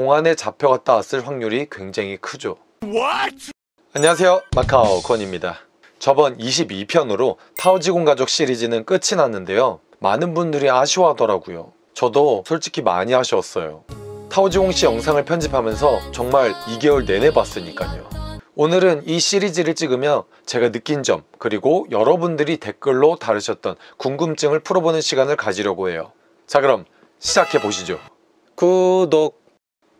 공안에 잡혀갔다 왔을 확률이 굉장히 크죠. 안녕하세요 마카오 건입니다. 저번 22편으로 타오지공 가족 시리즈는 끝이 났는데요. 많은 분들이 아쉬워하더라고요. 저도 솔직히 많이 아쉬웠어요. 타오지공 씨 영상을 편집하면서 정말 2개월 내내 봤으니까요. 오늘은 이 시리즈를 찍으며 제가 느낀 점 그리고 여러분들이 댓글로 다루셨던 궁금증을 풀어보는 시간을 가지려고 해요. 자 그럼 시작해 보시죠. 구독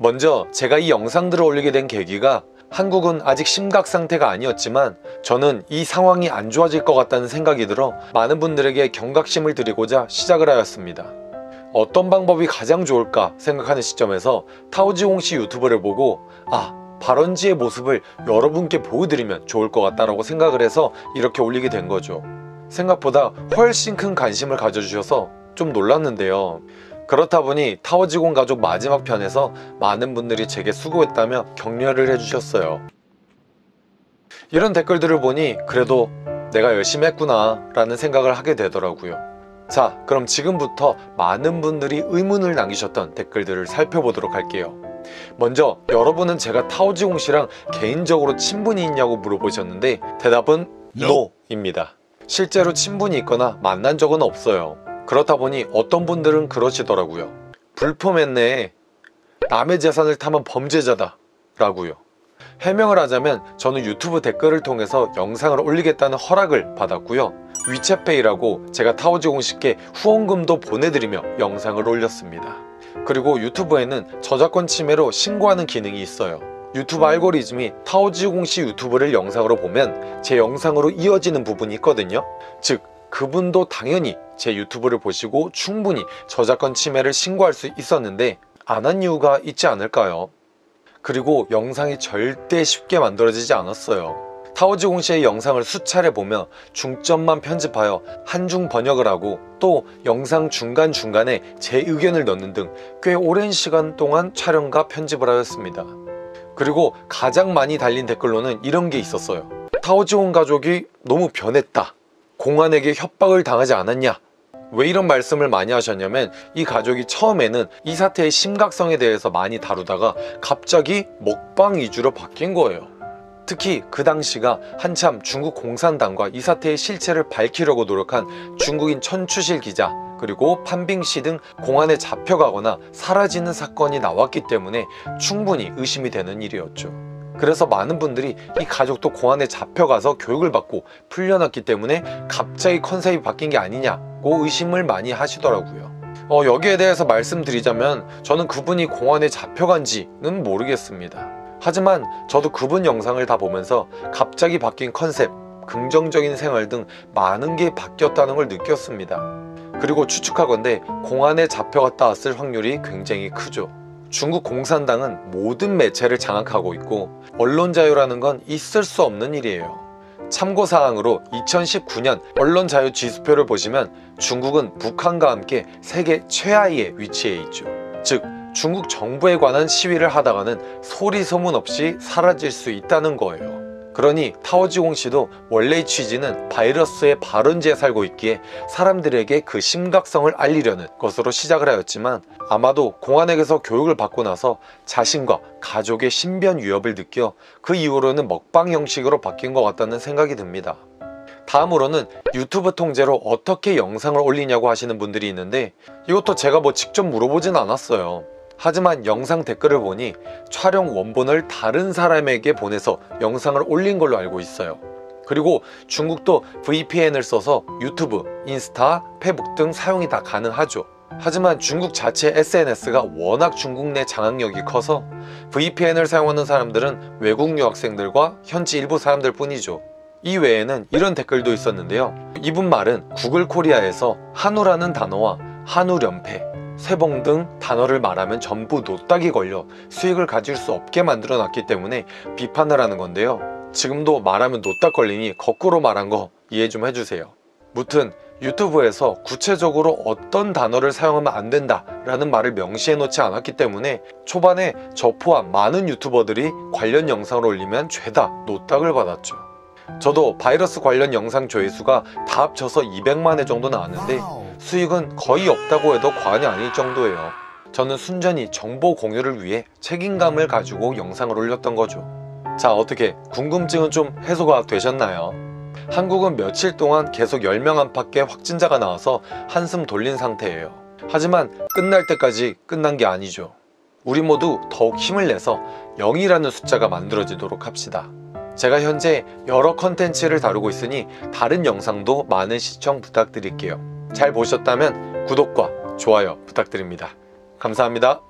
먼저 제가 이 영상들을 올리게 된 계기가 한국은 아직 심각 상태가 아니었지만 저는 이 상황이 안 좋아질 것 같다는 생각이 들어 많은 분들에게 경각심을 드리고자 시작을 하였습니다. 어떤 방법이 가장 좋을까 생각하는 시점에서 타오지홍 씨 유튜브를 보고 아 발원지의 모습을 여러분께 보여드리면 좋을 것 같다라고 생각을 해서 이렇게 올리게 된 거죠. 생각보다 훨씬 큰 관심을 가져주셔서 좀 놀랐는데요. 그렇다 보니 타워지공 가족 마지막 편에서 많은 분들이 제게 수고했다며 격려를 해주셨어요. 이런 댓글들을 보니 그래도 내가 열심히 했구나 라는 생각을 하게 되더라고요. 자 그럼 지금부터 많은 분들이 의문을 남기셨던 댓글들을 살펴보도록 할게요. 먼저 여러분은 제가 타오지공 씨랑 개인적으로 친분이 있냐고 물어보셨는데 대답은 NO입니다. 실제로 친분이 있거나 만난 적은 없어요. 그렇다 보니 어떤 분들은 그러시더라고요. 불품했네. 남의 재산을 타면 범죄자다. 라고요. 해명을 하자면 저는 유튜브 댓글을 통해서 영상을 올리겠다는 허락을 받았고요. 위챗페이라고 제가 타오지 공식께 후원금도 보내드리며 영상을 올렸습니다. 그리고 유튜브에는 저작권 침해로 신고하는 기능이 있어요. 유튜브 알고리즘이 타오지 공식 유튜브를 영상으로 보면 제 영상으로 이어지는 부분이 있거든요. 즉 그분도 당연히 제 유튜브를 보시고 충분히 저작권 침해를 신고할 수 있었는데 안 한 이유가 있지 않을까요? 그리고 영상이 절대 쉽게 만들어지지 않았어요. 타오지 공시의 영상을 수차례 보며 중점만 편집하여 한중 번역을 하고 또 영상 중간중간에 제 의견을 넣는 등 꽤 오랜 시간 동안 촬영과 편집을 하였습니다. 그리고 가장 많이 달린 댓글로는 이런 게 있었어요. 타오지온 가족이 너무 변했다. 공안에게 협박을 당하지 않았냐? 왜 이런 말씀을 많이 하셨냐면 이 가족이 처음에는 이 사태의 심각성에 대해서 많이 다루다가 갑자기 먹방 위주로 바뀐 거예요. 특히 그 당시가 한참 중국 공산당과 이 사태의 실체를 밝히려고 노력한 중국인 천추실 기자 그리고 판빙씨 등 공안에 잡혀가거나 사라지는 사건이 나왔기 때문에 충분히 의심이 되는 일이었죠 그래서 많은 분들이 이 가족도 공안에 잡혀가서 교육을 받고 풀려났기 때문에 갑자기 컨셉이 바뀐 게 아니냐고 의심을 많이 하시더라고요. 어, 여기에 대해서 말씀드리자면 저는 그분이 공안에 잡혀간지는 모르겠습니다. 하지만 저도 그분 영상을 다 보면서 갑자기 바뀐 컨셉, 긍정적인 생활 등 많은 게 바뀌었다는 걸 느꼈습니다. 그리고 추측하건대 공안에 잡혀갔다 왔을 확률이 굉장히 크죠 중국 공산당은 모든 매체를 장악하고 있고 언론 자유라는 건 있을 수 없는 일이에요. 참고사항으로 2019년 언론 자유 지수표를 보시면 중국은 북한과 함께 세계 최하위에 위치해 있죠. 즉 중국 정부에 관한 시위를 하다가는 소리 소문 없이 사라질 수 있다는 거예요. 그러니 타오지공 씨도 원래의 취지는 바이러스의 발원지에 살고 있기에 사람들에게 그 심각성을 알리려는 것으로 시작을 하였지만 아마도 공안에게서 교육을 받고 나서 자신과 가족의 신변 위협을 느껴 그 이후로는 먹방 형식으로 바뀐 것 같다는 생각이 듭니다. 다음으로는 유튜브 통제로 어떻게 영상을 올리냐고 하시는 분들이 있는데 이것도 제가 뭐 직접 물어보진 않았어요. 하지만 영상 댓글을 보니 촬영 원본을 다른 사람에게 보내서 영상을 올린 걸로 알고 있어요. 그리고 중국도 VPN을 써서 유튜브, 인스타, 페북 등 사용이 다 가능하죠. 하지만 중국 자체 SNS가 워낙 중국 내 장악력이 커서 VPN을 사용하는 사람들은 외국 유학생들과 현지 일부 사람들 뿐이죠. 이 외에는 이런 댓글도 있었는데요. 이분 말은 구글 코리아에서 한우라는 단어와 한우련패, 세봉 등 단어를 말하면 전부 노딱이 걸려 수익을 가질 수 없게 만들어 놨기 때문에 비판을 하는 건데요. 지금도 말하면 노딱 걸리니 거꾸로 말한 거 이해 좀 해주세요. 무튼 유튜브에서 구체적으로 어떤 단어를 사용하면 안 된다 라는 말을 명시해 놓지 않았기 때문에 초반에 저 포함 많은 유튜버들이 관련 영상을 올리면 죄다 노딱을 받았죠. 저도 바이러스 관련 영상 조회수가 다 합쳐서 200만회 정도 나왔는데 수익은 거의 없다고 해도 과언이 아닐 정도예요 저는 순전히 정보 공유를 위해 책임감을 가지고 영상을 올렸던 거죠. 자, 어떻게 궁금증은 좀 해소가 되셨나요? 한국은 며칠 동안 계속 10명 안팎의 확진자가 나와서 한숨 돌린 상태예요. 하지만 끝날 때까지 끝난 게 아니죠. 우리 모두 더욱 힘을 내서 0이라는 숫자가 만들어지도록 합시다. 제가 현재 여러 컨텐츠를 다루고 있으니 다른 영상도 많은 시청 부탁드릴게요. 잘 보셨다면 구독과 좋아요 부탁드립니다. 감사합니다.